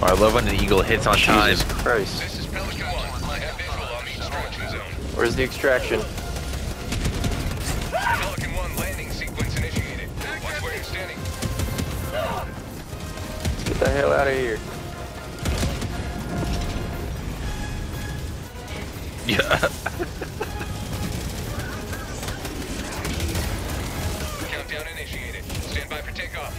Oh, I love when an eagle hits on time. Jesus Christ. This is Pelican 1. I have visual on the extraction zone. Where's the extraction? Pelican 1 landing sequence initiated. Watch where you're standing. Get the hell out of here. Yeah. Countdown initiated. Stand by for takeoff.